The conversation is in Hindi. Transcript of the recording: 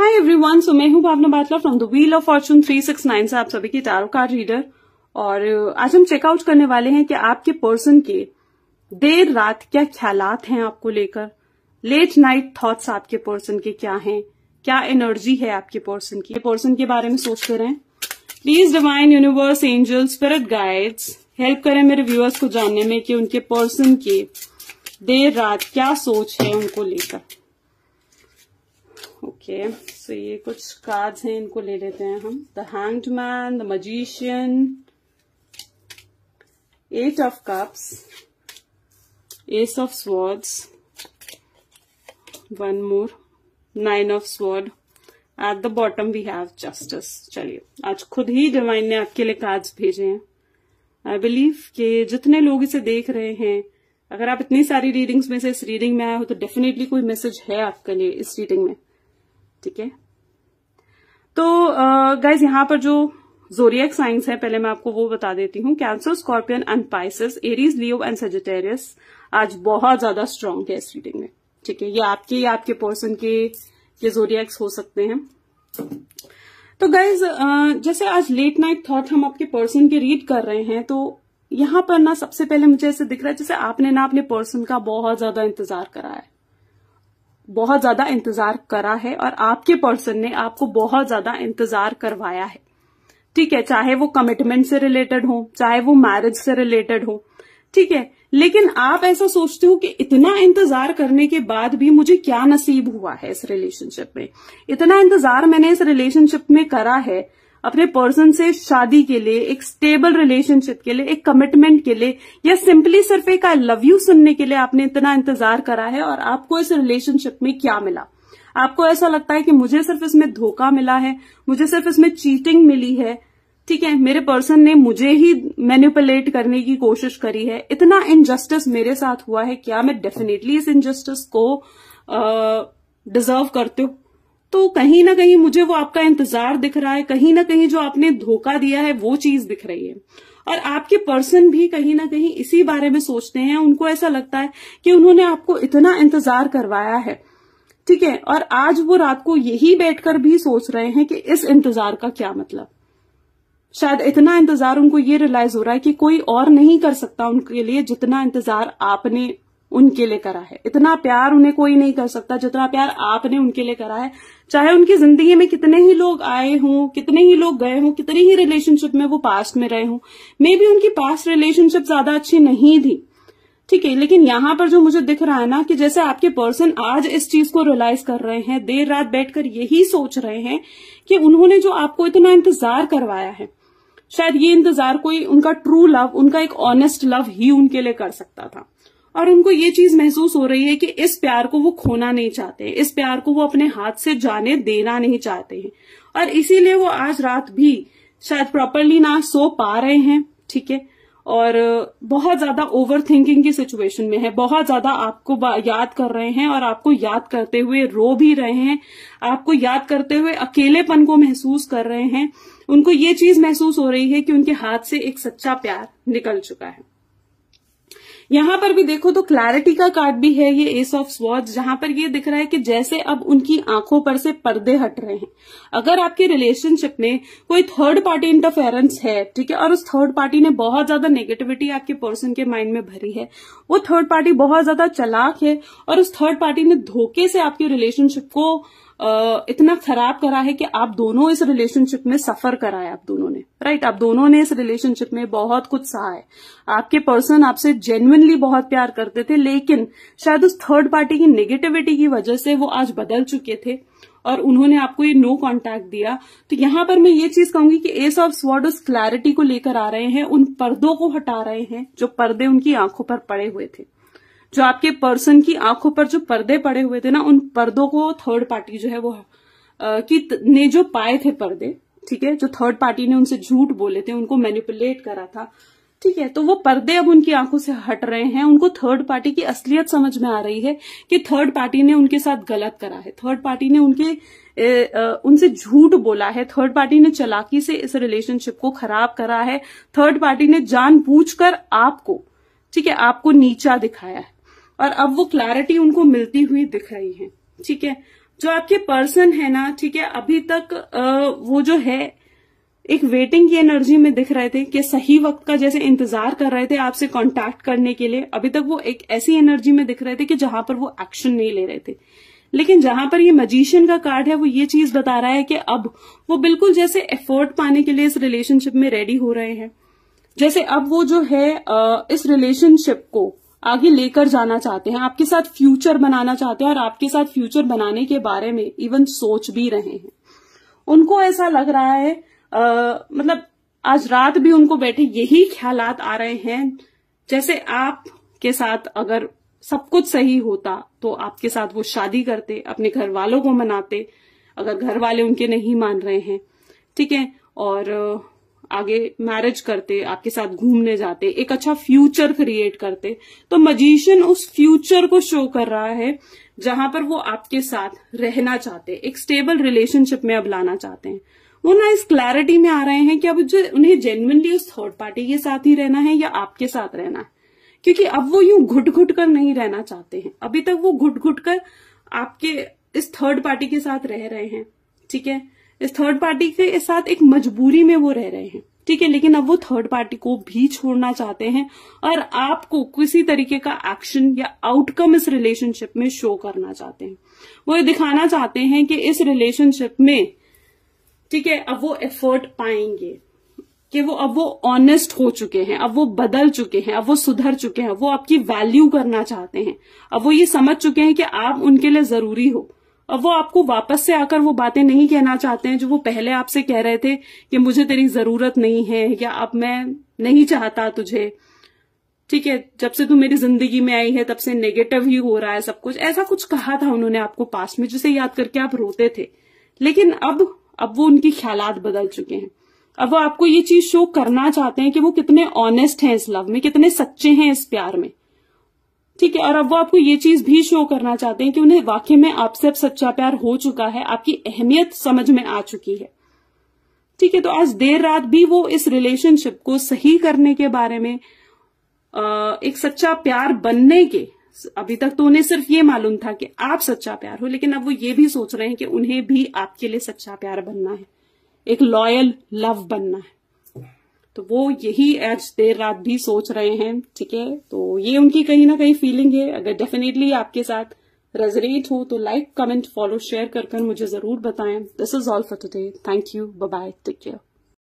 हाय एवरीवन सो मैं हूँ Bhavna Batla from the wheel of fortune 369 से आप सभी की टारो कार्ड रीडर और आज हम चेकआउट करने वाले हैं कि आपके पर्सन के देर रात क्या ख्यालात हैं आपको लेकर? लेट नाइट थॉट्स आपके पर्सन के क्या हैं? क्या एनर्जी है आपके पर्सन की? पर्सन के बारे में सोचते रहें please divine universe angel spirit guides help करें मेरे व्यूअर्स को जानने में कि उनके पर्सन के देर रात क्या सोच है उनको लेकर. ओके सो ये कुछ कार्ड्स हैं, इनको ले लेते हैं हम। The hanged man the magician eight of cups ace of swords one more nine of sword at the bottom we have justice चलिए, आज खुद ही डिवाइन ने आपके लिए कार्ड्स भेजे हैं। आई बिलीव कि जितने लोग इसे देख रहे हैं, अगर आप इतनी सारी रीडिंग्स में से इस रीडिंग में आए हो तो डेफिनेटली कोई मैसेज है आपके लिए इस रीडिंग में। ठीक है? तो गाइज़ यहाँ पर जो जोरियक साइंस है, पहले मैं आपको वो बता देती हूँ. Cancer Scorpion and Pisces Aries Leo and Sagittarius आज बहुत ज़्यादा स्ट्रांग है इस रीडिंग में. ठीक है? ये आपके या आपके पर्सन के ये जोरियक्स हो सकते हैं. तो गाइज़ जैसे आज लेट नाइट थॉट हम आपके पर्सन के रीड कर रहे हैं तो यहाँ पर ना सबसे पहले मुझे ऐसे दिख रहा है जैसे आपने ना अपने पर्सन का बहुत ज़्यादा इंतज़ार करा है. बहुत ज़्यादा इंतज़ार करा है और आपके पर्सन ने आपको बहुत ज़्यादा इंतज़ार करवाया है। ठीक है, चाहे वो कमिटमेंट से रिलेटेड हो, चाहे वो मैरिज से रिलेटेड हो, ठीक है? लेकिन आप ऐसा सोचते हो कि इतना इंतज़ार करने के बाद भी मुझे क्या नसीब हुआ है इस रिलेशनशिप में? इतना इंतज़ार मैंने इस रिलेशनशिप में करा है अपने पर्सन से शादी के लिए, एक स्टेबल रिलेशनशिप के लिए, एक कमिटमेंट के लिए, या सिंपली सिर्फ़ एक आई लव यू सुनने के लिए आपने इतना इंतज़ार करा है और आपको इस रिलेशनशिप में क्या मिला? आपको ऐसा लगता है कि मुझे सिर्फ़ इसमें धोखा मिला है, मुझे सिर्फ़ इसमें चीटिंग मिली है? ठीक है, मेरे पर्सन ने मुझे ही मैनिपुलेट करने की कोशिश करी है। इतना इनजस्टिस मेरे साथ हुआ है, क्या मैं डेफिनेटली इस इनजस्टिस को डिजर्व करते हो? तो कहीं ना कहीं मुझे वो आपका इंतज़ार दिख रहा है, कहीं ना कहीं जो आपने धोखा दिया है, वो चीज़ दिख रही है। और आपके पर्सन भी कहीं ना कहीं इसी बारे में सोचते हैं, उनको ऐसा लगता है कि उन्होंने आपको इतना इंतज़ार करवाया है। ठीक है, और आज वो रात को यही बैठकर भी सोच रहे हैं कि इस इंतज़ार का क्या मतलब। शायद इतना इंतज़ार उनको ये रियलाइज़ हो रहा है कि कोई और नहीं कर सकता उनके लिए जितना इंतज़ार आपने उनके लिए करा है। इतना प्यार उन्हें कोई नहीं कर सकता, जितना प्यार आपने उनके लिए करा है। चाहे उनकी ज़िंदगी में कितने ही लोग आए हों, कितने ही लोग गए हों, कितनी ही रिलेशनशिप में वो पास्ट में रहे हों मे बी उनकी पास्ट रिलेशनशिप ज़्यादा अच्छी नहीं थी। ठीक है, लेकिन यहाँ पर जो मुझे दिख रहा है ना, कि जैसे आपके पर्सन आज इस चीज़ को रियलाइज़ कर रहे हैं, देर रात बैठकर यही सोच रहे हैं कि उन्होंने जो आपको इतना इंतज़ार करवाया है, शायद ये इंतज़ार कोई उनका ट्रू लव उनका एक ऑनेस्ट लव ही उनके लिए कर सकता था। और उनको ये चीज़ महसूस हो रही है कि इस प्यार को वो खोना नहीं चाहते, इस प्यार को वो अपने हाथ से जाने देना नहीं चाहते हैं। और इसीलिए वो आज रात भी शायद प्रॉपरली ना सो पा रहे हैं, ठीक है? और बहुत ज़्यादा ओवर थिंकिंग की सिचुएशन में है, बहुत ज़्यादा आपको याद कर रहे हैं और आपको याद करते हुए रो भी रहे हैं, आपको याद करते हुए अकेलेपन को महसूस कर रहे हैं। उनको ये चीज़ महसूस हो रही है कि उनके हाथ से एक सच्चा प्यार निकल चुका है। यहाँ पर भी देखो तो क्लैरिटी का कार्ड भी है ये एस ऑफ़ स्वॉर्ड्स जहाँ पर ये दिख रहा है कि जैसे अब उनकी आँखों पर से पर्दे हट रहे हैं। अगर आपके रिलेशनशिप में कोई थर्ड पार्टी इंटरफेरेंस है, ठीक है, और उस थर्ड पार्टी ने बहुत ज़्यादा नेगेटिविटी आपके पर्सन के माइंड में भरी है, वो थर्ड पार्टी बहुत ज़्यादा चलाक है, और उस थर्ड पार्टी ने धोखे से आपके रिलेशनशिप को इतना खराब करा है कि आप दोनों इस रिलेशनशिप में सफ़र करा है, आप दोनों ने राइट आप दोनों ने इस रिलेशनशिप में बहुत कुछ सहा है। आपके पर्सन आपसे जेन्युइनली बहुत प्यार करते थे, लेकिन शायद उस थर्ड पार्टी की नेगेटिविटी की वजह से वो आज बदल चुके थे और उन्होंने आपको ये नो कांटेक्ट दिया। तो यहाँ पर मैं ये चीज़ कहूँगी कि एस ऑफ़ स्वॉर्ड उस क्लैरिटी को लेकर आ रहे हैं, उन पर्दों को हटा रहे हैं, जो पर्दे उनकी आँखों पर पड़े हुए थे। जो आपके पर्सन की आँखों पर जो पर्दे पड़े हुए थे ना उन पर्दों को थर्ड पार्टी जो है वो आ, की ने जो पाए थे पर्दे ठीक है जो थर्ड पार्टी ने उनसे झूठ बोले थे उनको मैनिपुलेट करा था ठीक है तो वो पर्दे अब उनकी आँखों से हट रहे हैं उनको थर्ड पार्टी की असलियत समझ में आ रही है कि थर्ड पार्टी ने उनके साथ गलत करा है थर्ड पार्टी ने उनके ए, आ, उनसे झूठ बोला है थर्ड पार्टी ने चलाकी से इस रिलेशनशिप को खराब करा है थर्ड पार्टी ने जान आपको ठीक है आपको नीचा दिखाया है। और अब वो क्लैरिटी उनको मिलती हुई दिख रही है। ठीक है? जो आपके पर्सन है ना, ठीक है, अभी तक वो जो है, एक वेटिंग की एनर्जी में दिख रहे थे कि सही वक्त का जैसे इंतज़ार कर रहे थे आपसे कांटेक्ट करने के लिए, अभी तक वो एक ऐसी एनर्जी में दिख रहे थे कि जहाँ पर वो एक्शन नहीं ले रहे थे। लेकिन जहाँ पर ये मजिशियन का कार्ड है, वो ये चीज़ बता रहा है कि अब वो बिल्कुल जैसे एफर्ट पाने के लिए इस रिलेशनशिप में रेडी हो रहे हैं। जैसे अब वो जो है इस रिलेशनशिप को आगे लेकर जाना चाहते हैं आपके साथ फ्यूचर बनाना चाहते हैं और आपके साथ फ्यूचर बनाने के बारे में इवन सोच भी रहे हैं। उनको ऐसा लग रहा है आ, मतलब आज रात भी उनको बैठे यही ख्याल आ रहे हैं जैसे आप के साथ अगर सब कुछ सही होता तो आपके साथ वो शादी करते अपने घर वालों को मनाते अगर घर वाले उनके नहीं मान रहे हैं ठीक है? और आगे मैरिज करते, आपके साथ घूमने जाते, एक अच्छा फ्यूचर क्रिएट करते तो मजिशियन उस फ्यूचर को शो कर रहा है, जहाँ पर वो आपके साथ रहना चाहते, एक स्टेबल रिलेशनशिप में अब लाना चाहते हैं। वो ना इस क्लैरिटी में आ रहे हैं कि अब उन्हें जेन्यनली उस थर्ड पार्टी के साथ ही रहना है या आपके साथ रहना है। क्योंकि अब वो यूँ घुट घुट कर नहीं रहना चाहते हैं। अभी तक वो घुट घुट कर आपके इस थर्ड पार्टी के साथ रह रहे हैं, ठीक है? इस थर्ड पार्टी के साथ एक मजबूरी में वो रह रहे हैं। ठीक है, लेकिन अब वो थर्ड पार्टी को भी छोड़ना चाहते हैं और आपको किसी तरीके का एक्शन या आउटकम इस रिलेशनशिप में शो करना चाहते हैं। वो ये दिखाना चाहते हैं कि इस रिलेशनशिप में, ठीक है, अब वो एफर्ट पाएँगे कि वो, अब वो ऑनेस्ट हो चुके हैं, अब वो बदल चुके हैं, अब वो सुधर चुके हैं वो आपकी वैल्यू करना चाहते हैं। अब वो ये समझ चुके हैं कि आप उनके लिए ज़रूरी हो। वो आपको वापस से आकर वो बातें नहीं कहना चाहते हैं जो वो पहले आपसे कह रहे थे कि मुझे तेरी ज़रूरत नहीं है, या अब मैं नहीं चाहता तुझे। ठीक है, जब से तू मेरी ज़िंदगी में आई है, तब से नेगेटिव ही हो रहा है सब कुछ। ऐसा कुछ कहा था उन्होंने आपको पास में, जिसे याद करके आप रोते थे। लेकिन अब अब वो उनके ख्याल बदल चुके हैं। अब वो आपको ये चीज़ शो करना चाहते हैं कि वो कितने ऑनेस्ट हैं इस लव में, कितने सच्चे हैं इस प्यार में। ठीक है, और अब वो आपको ये चीज़ भी शो करना चाहते हैं कि उन्हें वाकई में आपसे अब सच्चा प्यार हो चुका है, आपकी अहमियत समझ में आ चुकी है। ठीक है तो आज देर रात भी वो इस रिलेशनशिप को सही करने के बारे में एक सच्चा प्यार बनने के, अभी तक तो उन्हें सिर्फ़ ये मालूम था कि आप सच्चा प्यार हो, लेकिन अब वो ये भी सोच रहे हैं कि उन्हें भी आपके लिए सच्चा प्यार बनना है, एक लॉयल लव बनना है। तो वो यही आज देर रात भी सोच रहे हैं, ठीक है? तो ये उनकी कहीं ना कहीं फीलिंग है। अगर डेफिनेटली आपके साथ रेजरेट हो तो लाइक कमेंट फॉलो शेयर कर कर मुझे ज़रूर बताएँ। This is all for today thank you bye take care